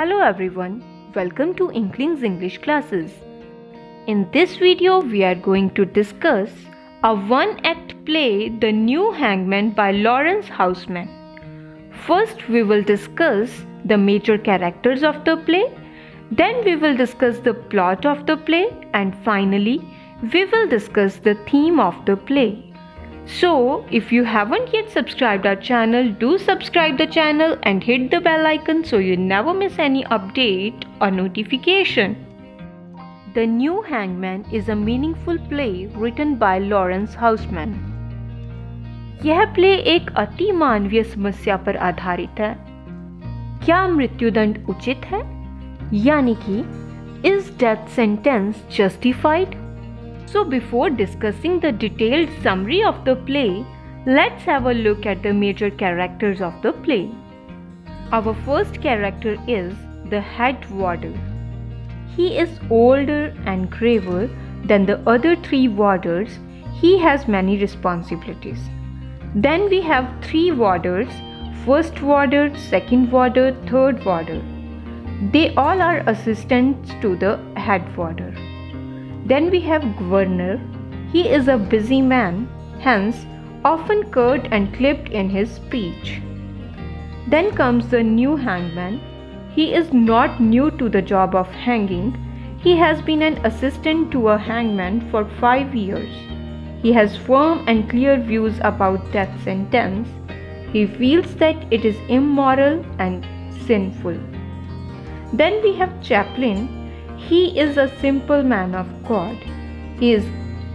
Hello everyone, welcome to Inkling's English classes. In this video, we are going to discuss a one act play, The New Hangman by Lawrence Houseman. First, we will discuss the major characters of the play, then, we will discuss the plot of the play, and finally, we will discuss the theme of the play. So, if you haven't yet subscribed our channel, do subscribe the channel and hit the bell icon so you never miss any update or notification. The New Hangman is a meaningful play written by Lawrence Houseman. यह play एक अति मानवीय समस्या पर आधारित है क्या मृत्युदंड उचित है यानी कि is death sentence justified so before discussing the detailed summary of the play, let's have a look at the major characters of the play. Our first character is the head warder. He is older and graver than the other three warders. He has many responsibilities. Then we have three warders first warder, second warder, third warder. They all are assistants to the head warder. Then we have Governor. He is a busy man, hence often curt and clipped in his speech. Then comes the new hangman. He is not new to the job of hanging. He has been an assistant to a hangman for five years. He has firm and clear views about death sentence. He feels that it is immoral and sinful. Then we have chaplain he is a simple man of God. He is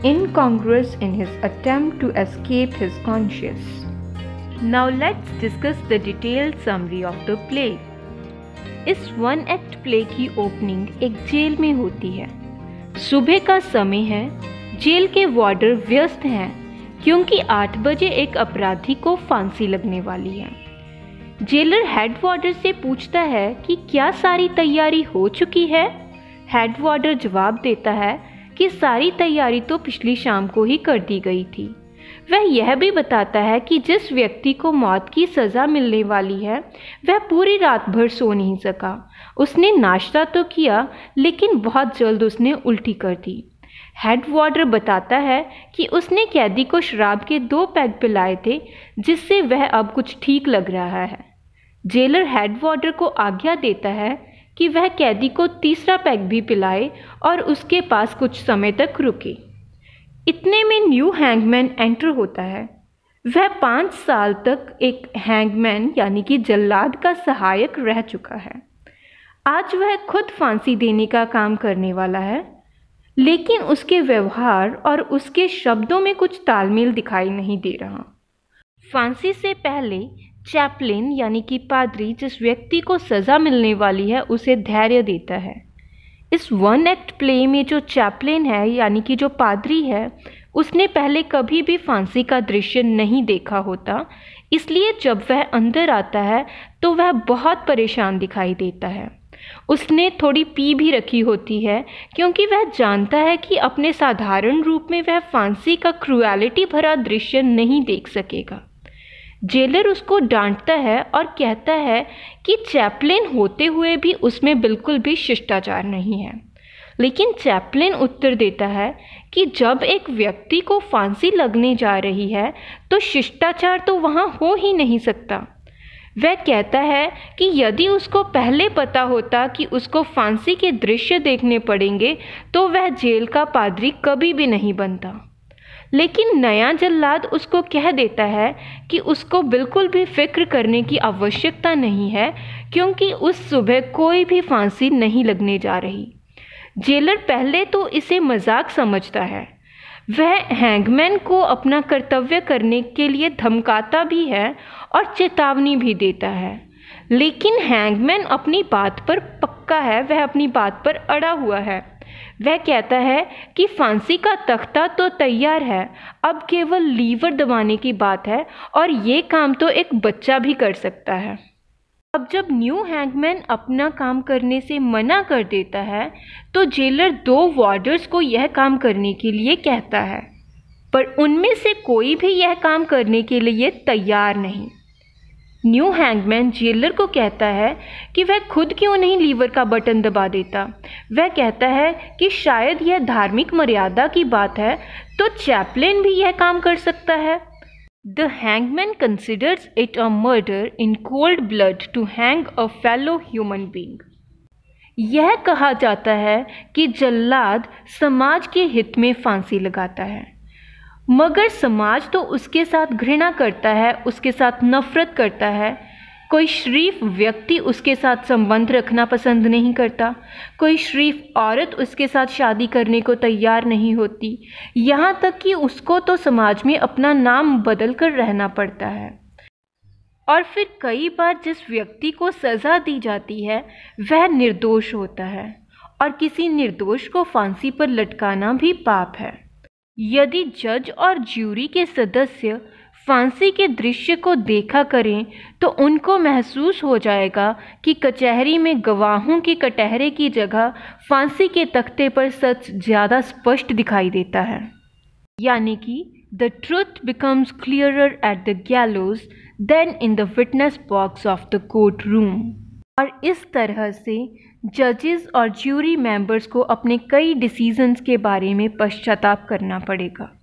incongruous in his attempt to escape his conscience. Now let's discuss the detailed summary of the play. इस one act play की opening एक jail में होती है सुबह का समय है जेल के वार्डर व्यस्त हैं क्योंकि आठ बजे एक अपराधी को फांसी लगने वाली है जेलर हेड वार्डर से पूछता है कि क्या सारी तैयारी हो चुकी है हेड जवाब देता है कि सारी तैयारी तो पिछली शाम को ही कर दी गई थी। वह यह भी बताता है कि जिस व्यक्ति को मौत की सज़ा मिलने वाली है, वह पूरी रात भर सो नहीं सका। उसने नाश्ता तो किया, लेकिन बहुत जल्द उसने उल्टी कर दी। हेड बताता है कि उसने कैदी को शराब के दो पैग पिलाए थे, जिससे वह अब कुछ ठीक लग रहा है। जेलर हेड को आज्ञा देता है कि वह कैदी को तीसरा पैक भी पिलाए और उसके पास कुछ समय तक रुके। इतने में न्यू हैंगमैन एंटर होता है। वह पाँच साल तक एक हैंगमैन यानी कि जल्लाद का सहायक रह चुका है। आज वह खुद फांसी देने का काम करने वाला है, लेकिन उसके व्यवहार और उसके शब्दों में कुछ तालमेल दिखाई नहीं दे रहा। फांसी से पहले चैपलिन यानी कि पादरी, जिस व्यक्ति को सज़ा मिलने वाली है, उसे धैर्य देता है। इस वन एक्ट प्ले में जो चैपलिन है, यानी कि जो पादरी है, उसने पहले कभी भी फांसी का दृश्य नहीं देखा होता। इसलिए जब वह अंदर आता है तो वह बहुत परेशान दिखाई देता है। उसने थोड़ी पी भी रखी होती है, क्योंकि वह जानता है कि अपने साधारण रूप में वह फांसी का क्रुएलिटी भरा दृश्य नहीं देख सकेगा। जेलर उसको डांटता है और कहता है कि चैपलिन होते हुए भी उसमें बिल्कुल भी शिष्टाचार नहीं है। लेकिन चैपलिन उत्तर देता है कि जब एक व्यक्ति को फांसी लगने जा रही है तो शिष्टाचार तो वहाँ हो ही नहीं सकता। वह कहता है कि यदि उसको पहले पता होता कि उसको फांसी के दृश्य देखने पड़ेंगे तो वह जेल का पादरी कभी भी नहीं बनता। लेकिन नया जल्लाद उसको कह देता है कि उसको बिल्कुल भी फ़िक्र करने की आवश्यकता नहीं है, क्योंकि उस सुबह कोई भी फांसी नहीं लगने जा रही। जेलर पहले तो इसे मज़ाक समझता है। वह हैंगमैन को अपना कर्तव्य करने के लिए धमकाता भी है और चेतावनी भी देता है। लेकिन हैंगमैन अपनी बात पर पक्का है, वह अपनी बात पर अड़ा हुआ है। वह कहता है कि फांसी का तख्ता तो तैयार है, अब केवल लीवर दबाने की बात है और ये काम तो एक बच्चा भी कर सकता है। अब जब न्यू हैंगमैन अपना काम करने से मना कर देता है तो जेलर दो वार्डर्स को यह काम करने के लिए कहता है, पर उनमें से कोई भी यह काम करने के लिए तैयार नहीं। न्यू हैंगमैन जेलर को कहता है कि वह खुद क्यों नहीं लीवर का बटन दबा देता? वह कहता है कि शायद यह धार्मिक मर्यादा की बात है तो चैपलिन भी यह काम कर सकता है। The hangman considers it a murder in cold blood to hang a fellow human being यह कहा जाता है कि जल्लाद समाज के हित में फांसी लगाता है। मगर समाज तो उसके साथ घृणा करता है, उसके साथ नफरत करता है। कोई शरीफ व्यक्ति उसके साथ संबंध रखना पसंद नहीं करता। कोई शरीफ औरत उसके साथ शादी करने को तैयार नहीं होती। यहाँ तक कि उसको तो समाज में अपना नाम बदल कर रहना पड़ता है। और फिर कई बार जिस व्यक्ति को सज़ा दी जाती है, वह निर्दोष होता है। और किसी निर्दोष को फांसी पर लटकाना भी पाप है। यदि जज और ज्यूरी के सदस्य फांसी के दृश्य को देखा करें तो उनको महसूस हो जाएगा कि कचहरी में गवाहों के कटहरे की जगह फांसी के तख्ते पर सच ज़्यादा स्पष्ट दिखाई देता है। यानी कि the truth becomes clearer at the gallows than in the witness box of the court room और इस तरह से जजेस और ज्यूरी मेंबर्स को अपने कई डिसीजंस के बारे में पश्चाताप करना पड़ेगा।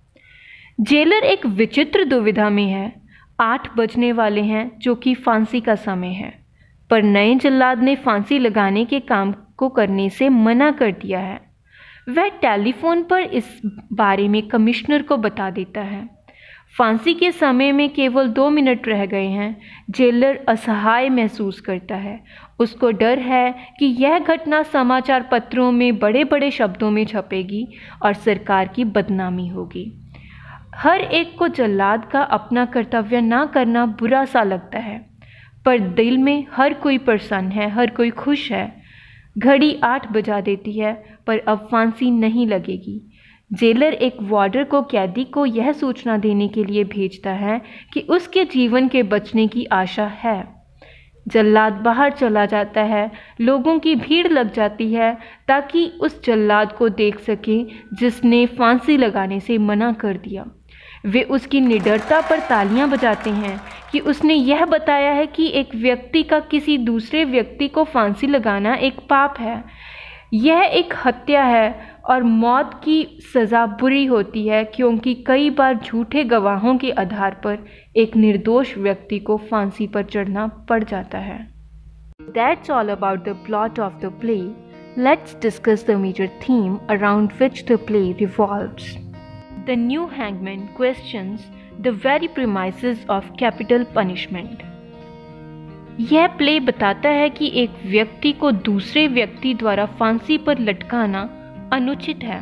जेलर एक विचित्र दुविधा में है। आठ बजने वाले हैं, जो कि फांसी का समय है। पर नए जल्लाद ने फांसी लगाने के काम को करने से मना कर दिया है। वह टेलीफोन पर इस बारे में कमिश्नर को बता देता है। फांसी के समय में केवल दो मिनट रह गए हैं। जेलर असहाय महसूस करता है। उसको डर है कि यह घटना समाचार पत्रों में बड़े बड़े शब्दों में छपेगी और सरकार की बदनामी होगी। हर एक को जल्लाद का अपना कर्तव्य ना करना बुरा सा लगता है। पर दिल में हर कोई प्रसन्न है, हर कोई खुश है। घड़ी आठ बजा देती है, पर अब फांसी नहीं लगेगी। जेलर एक वार्डर को कैदी को यह सूचना देने के लिए भेजता है कि उसके जीवन के बचने की आशा है। जल्लाद बाहर चला जाता है। लोगों की भीड़ लग जाती है ताकि उस जल्लाद को देख सके जिसने फांसी लगाने से मना कर दिया। वे उसकी निडरता पर तालियाँ बजाते हैं कि उसने यह बताया है कि एक व्यक्ति का किसी दूसरे व्यक्ति को फांसी लगाना एक पाप है। यह एक हत्या है और मौत की सज़ा बुरी होती है क्योंकि कई बार झूठे गवाहों के आधार पर एक निर्दोष व्यक्ति को फांसी पर चढ़ना पड़ जाता है। That's all about the plot of the play let's discuss the major theme around which the play revolves The new hangman questions the very premises of capital punishment. यह प्ले बताता है कि एक व्यक्ति को दूसरे व्यक्ति द्वारा फांसी पर लटकाना अनुचित है।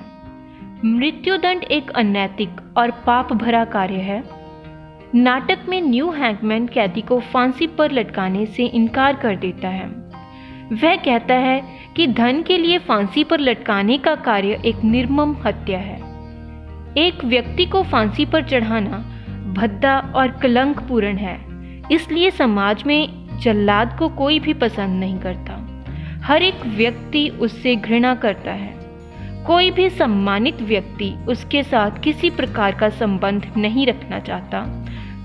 मृत्युदंड एक अनैतिक और पाप भरा कार्य है। नाटक में न्यू हैंगमैन कैदी को फांसी पर लटकाने से इनकार कर देता है। वह कहता है कि धन के लिए फांसी पर लटकाने का कार्य एक निर्मम हत्या है। एक व्यक्ति को फांसी पर चढ़ाना भद्दा और कलंकपूर्ण है, इसलिए समाज में जल्लाद को कोई भी पसंद नहीं करता। हर एक व्यक्ति उससे घृणा करता है। कोई भी सम्मानित व्यक्ति उसके साथ किसी प्रकार का संबंध नहीं रखना चाहता।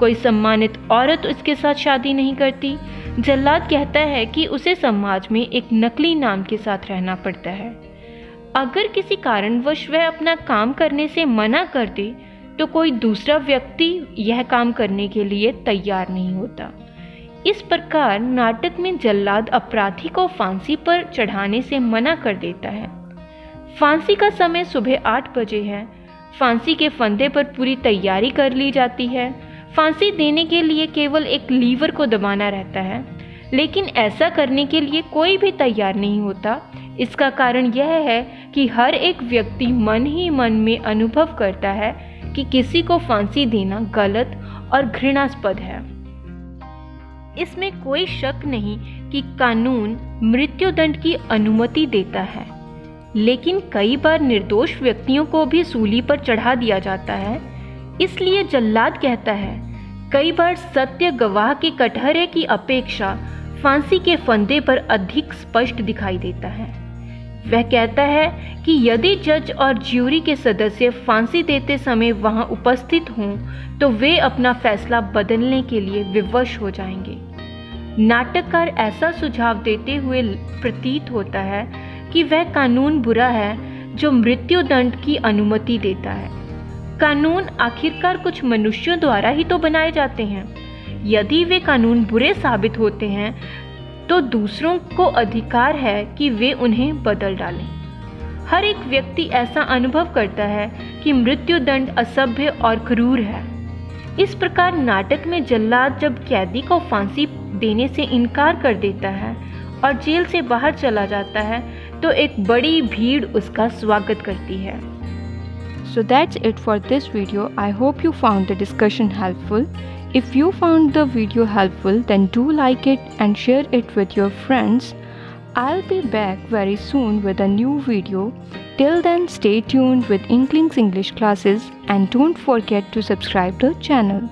कोई सम्मानित औरत उसके साथ शादी नहीं करती। जल्लाद कहता है कि उसे समाज में एक नकली नाम के साथ रहना पड़ता है। अगर किसी कारणवश वह अपना काम करने से मना कर दे तो कोई दूसरा व्यक्ति यह काम करने के लिए तैयार नहीं होता। इस प्रकार नाटक में जल्लाद अपराधी को फांसी पर चढ़ाने से मना कर देता है। फांसी का समय सुबह आठ बजे है। फांसी के फंदे पर पूरी तैयारी कर ली जाती है। फांसी देने के लिए केवल एक लीवर को दबाना रहता है। लेकिन ऐसा करने के लिए कोई भी तैयार नहीं होता। इसका कारण यह है कि हर एक व्यक्ति मन ही मन में अनुभव करता है कि किसी को फांसी देना गलत और घृणास्पद है। इसमें कोई शक नहीं कि कानून मृत्युदंड की अनुमति देता है। लेकिन कई बार निर्दोष व्यक्तियों को भी सूली पर चढ़ा दिया जाता है। इसलिए जल्लाद कहता है, कई बार सत्य गवाह के कटहरे की अपेक्षा फांसी के फंदे पर अधिक स्पष्ट दिखाई देता है। वह कहता है कि यदि जज और ज्यूरी के सदस्य फांसी देते समय वहाँ उपस्थित हों तो वे अपना फैसला बदलने के लिए विवश हो जाएँगे। नाटककार ऐसा सुझाव देते हुए प्रतीत होता है कि वह कानून बुरा है जो मृत्यु दंड की अनुमति देता है। कानून आखिरकार कुछ मनुष्यों द्वारा ही तो बनाए जाते हैं। यदि वे कानून बुरे साबित होते हैं तो दूसरों को अधिकार है कि वे उन्हें बदल डालें। हर एक व्यक्ति ऐसा अनुभव करता है कि मृत्यु दंड असभ्य और क्रूर है। इस प्रकार नाटक में जल्लाद जब कैदी को फांसी देने से इनकार कर देता है और जेल से बाहर चला जाता है तो एक बड़ी भीड़ उसका स्वागत करती है। So that's it for this video I hope you found the discussion helpful if you found the video helpful then do like it and share it with your friends I be back very soon with a new video till then stay tuned with Inklings English classes and don't forget to subscribe the channel